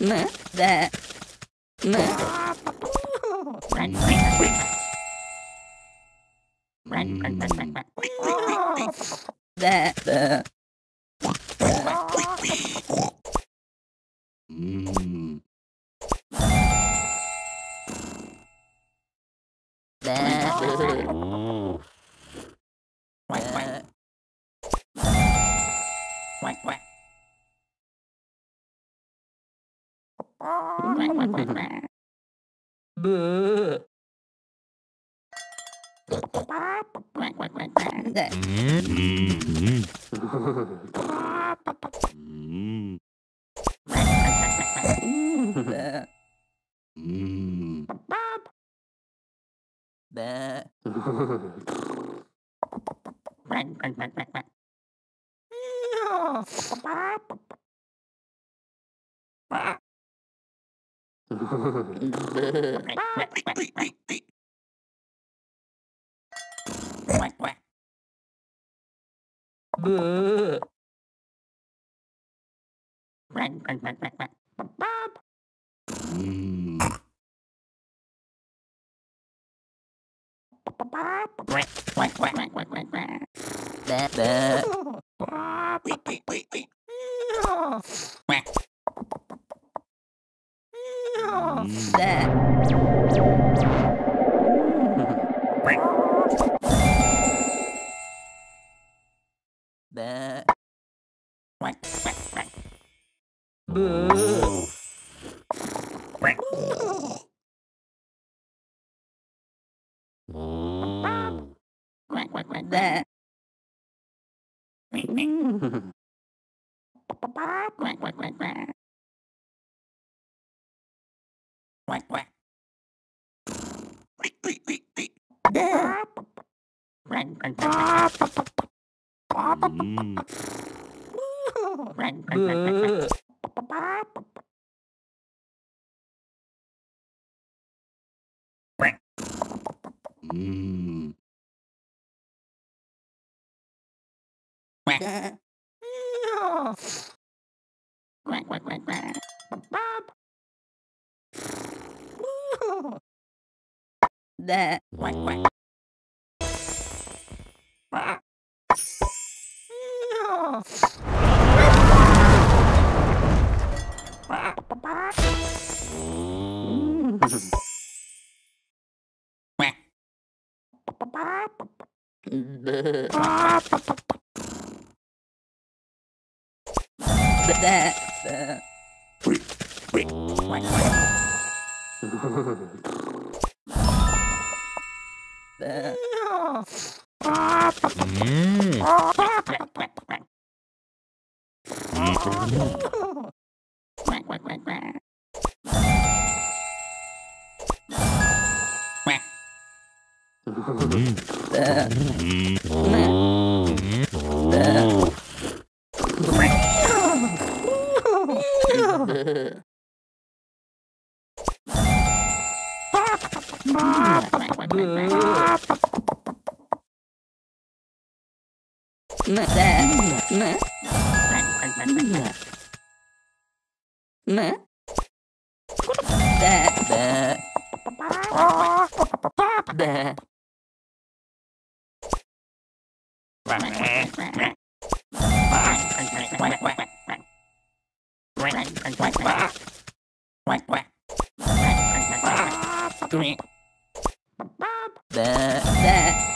Meh, that. Meh. That, the. That. That. Boo. That. That. That. Boo. Bye. That. That. That. That. Boo. That. Boo. That. That. Boo. That. That. That. That. That. Meh, that. Meh. Meh. That. That. That. Quack, quack. Mm. That. Mm. Bleh. Bah, bah.